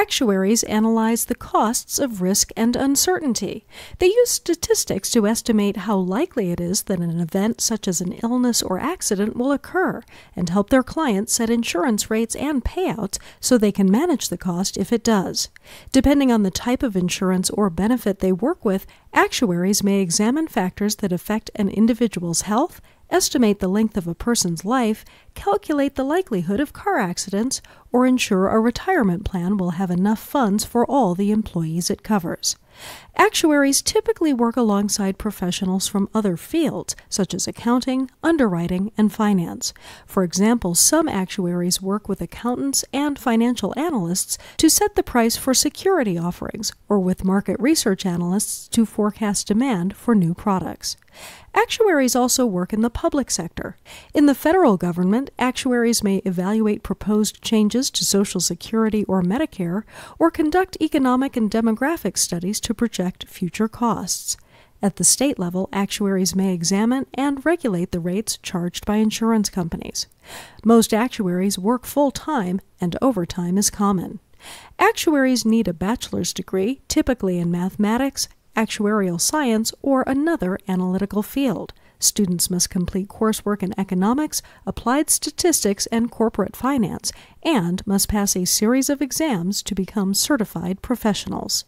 Actuaries analyze the costs of risk and uncertainty. They use statistics to estimate how likely it is that an event such as an illness or accident will occur and help their clients set insurance rates and payouts so they can manage the cost if it does. Depending on the type of insurance or benefit they work with, actuaries may examine factors that affect an individual's health estimate the length of a person's life, calculate the likelihood of car accidents, or ensure a retirement plan will have enough funds for all the employees it covers. Actuaries typically work alongside professionals from other fields, such as accounting, underwriting, and finance. For example, some actuaries work with accountants and financial analysts to set the price for security offerings, or with market research analysts to forecast demand for new products. Actuaries also work in the public sector. In the federal government, actuaries may evaluate proposed changes to Social Security or Medicare, or conduct economic and demographic studies to project future costs. At the state level, actuaries may examine and regulate the rates charged by insurance companies. Most actuaries work full time, and overtime is common. Actuaries need a bachelor's degree, typically in mathematics, actuarial science, or another analytical field. Students must complete coursework in economics, applied statistics, and corporate finance, and must pass a series of exams to become certified professionals.